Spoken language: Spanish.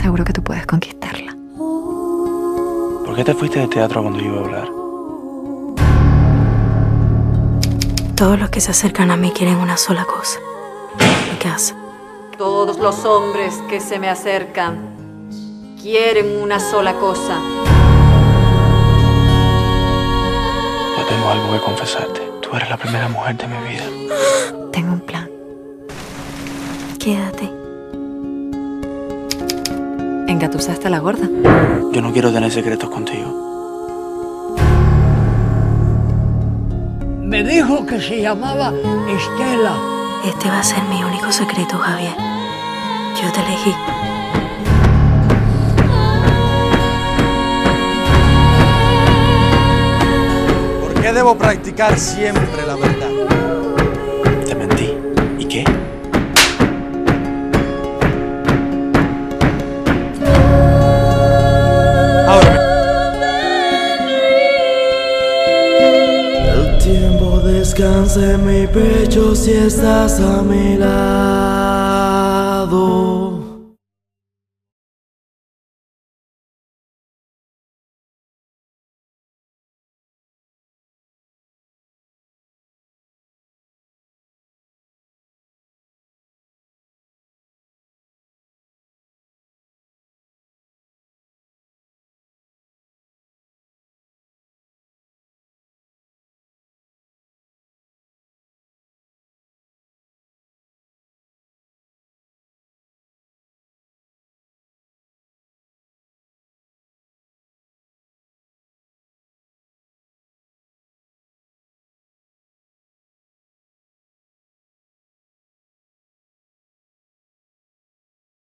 seguro que tú puedes conquistarla. ¿Por qué te fuiste de teatro cuando yo iba a hablar? Todos los que se acercan a mí quieren una sola cosa. Mi casa. Todos los hombres que se me acercan quieren una sola cosa. Yo tengo algo que confesarte. Tú eres la primera mujer de mi vida. Tengo un plan. Quédate. Engatusaste a la gorda. Yo no quiero tener secretos contigo. Me dijo que se llamaba Estela. Este va a ser mi único secreto, Javier. Yo te elegí. ¿Por qué debo practicar siempre la verdad? En mi pecho si estás a mi lado.